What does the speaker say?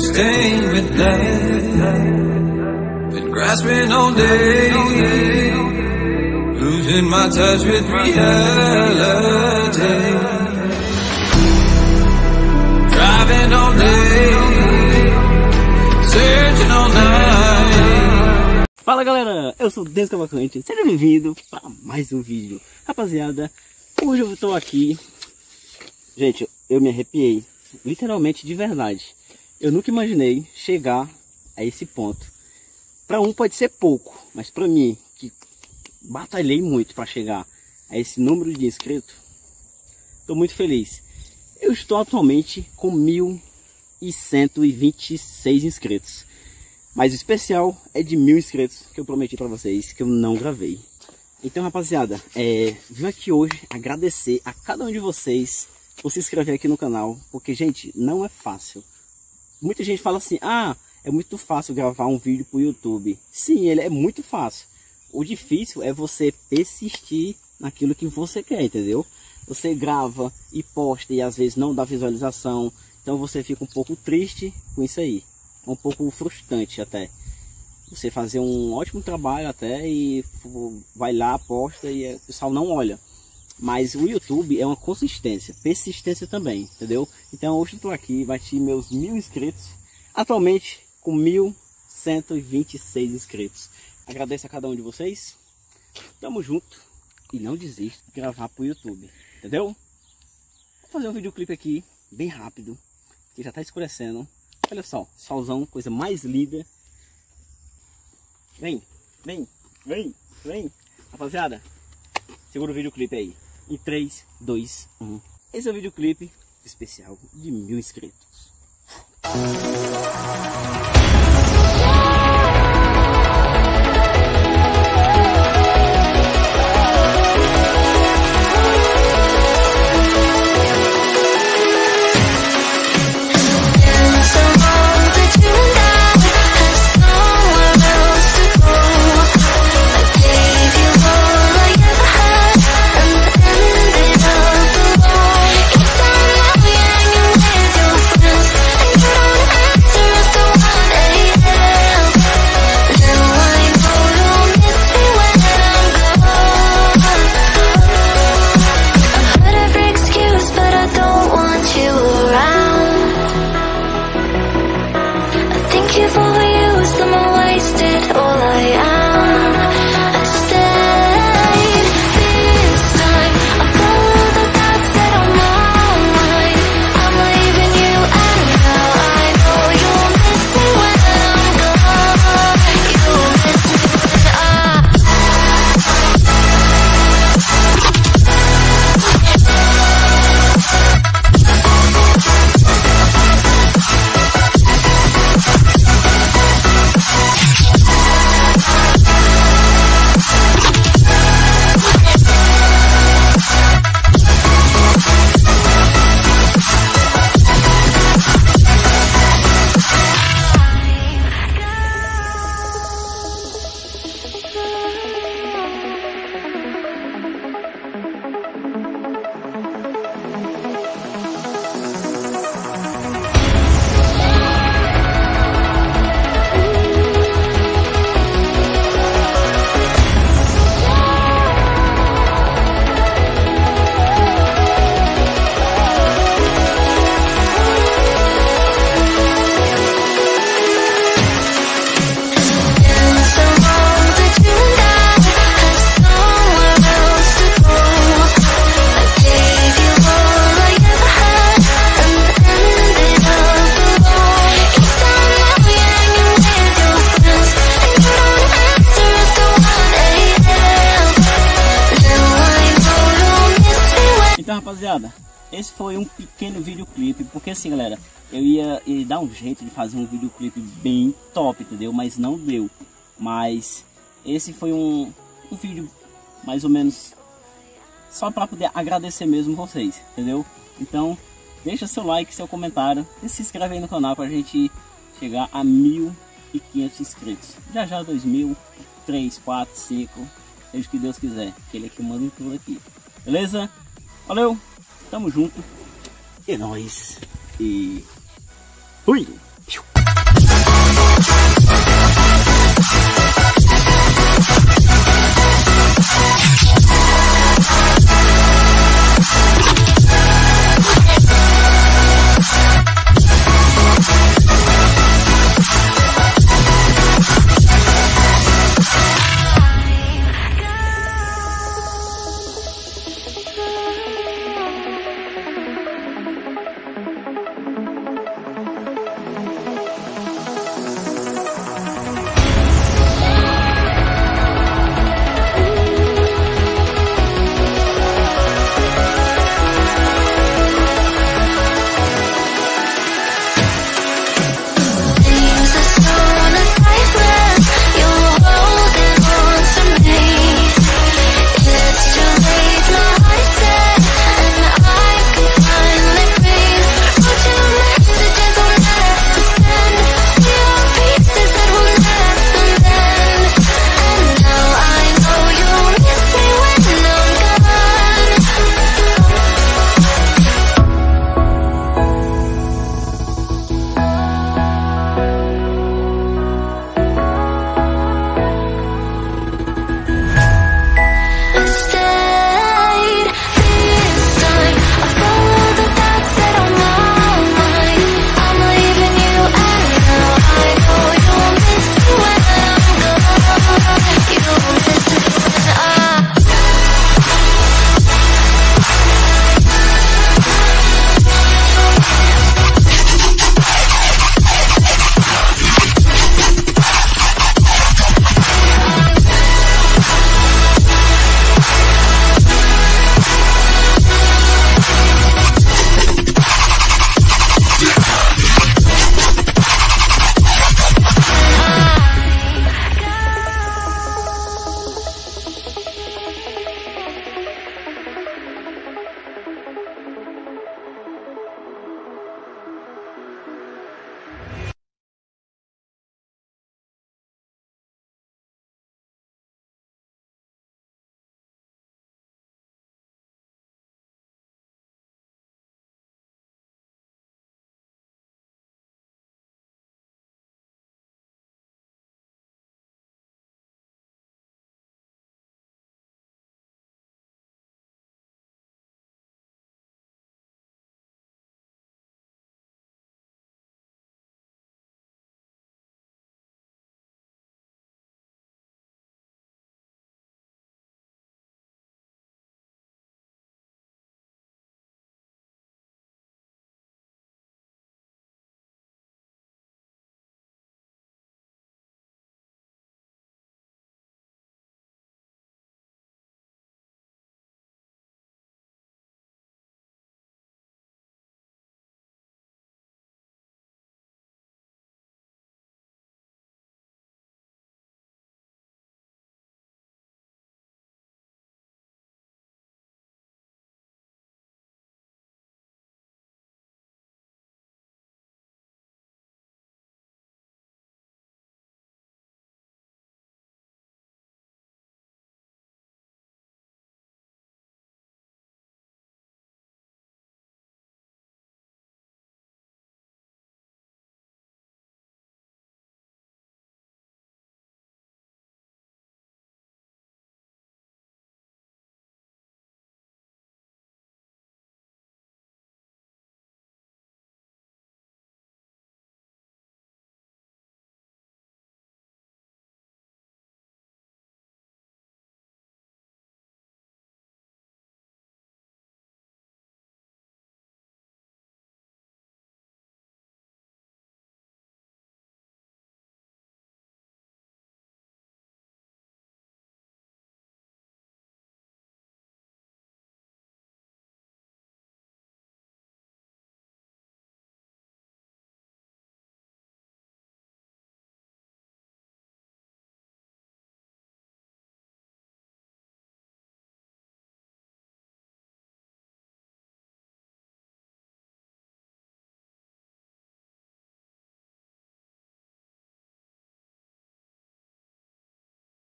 stained with blood. Been grasping all day, losing my touch with reality. Driving all day, searching all night. Fala galera, eu sou Cavalcante, seja bem-vindo para mais um vídeo. Rapaziada, hoje eu tô aqui, gente, eu me arrepiei, literalmente de verdade. Eu nunca imaginei chegar a esse ponto. Para um pode ser pouco, mas para mim, que batalhei muito para chegar a esse número de inscritos, estou muito feliz. Eu estou atualmente com 1.126 inscritos. Mas o especial é de mil inscritos que eu prometi para vocês que eu não gravei. Então, rapaziada, é, vim aqui hoje agradecer a cada um de vocês por se inscrever aqui no canal, porque, gente, não é fácil muita gente fala assim, ah, é muito fácil gravar um vídeo para o YouTube. Sim, ele é muito fácil. O difícil é você persistir naquilo que você quer, entendeu? Você grava e posta e às vezes não dá visualização. Então você fica um pouco triste com isso aí. Um pouco frustrante até. Você fazer um ótimo trabalho até e vai lá, posta e o pessoal não olha. Mas o YouTube é uma consistência, persistência também, entendeu? Então hoje eu estou aqui, bati meus mil inscritos, atualmente com 1.126 inscritos. Agradeço a cada um de vocês, tamo junto e não desista de gravar para o YouTube, entendeu? Vou fazer um videoclipe aqui, bem rápido, que já está escurecendo. Olha só, solzão, coisa mais linda. Vem, vem, vem, vem. Rapaziada, segura o videoclipe aí em 3, 2, 1. Esse é o videoclipe especial de mil inscritos. Esse foi um pequeno videoclipe, porque assim galera, eu ia, ia dar um jeito de fazer um videoclipe bem top, entendeu? Mas não deu. Mas esse foi um, um vídeo mais ou menos só para poder agradecer mesmo vocês, entendeu? Então deixa seu like, seu comentário e se inscreve aí no canal para a gente chegar a 1.500 inscritos. Já já 2.000, 3, 4, 5, seja o que Deus quiser, que Ele é que manda em tudo aqui. Beleza? Valeu, tamo junto. E nós. E Fui!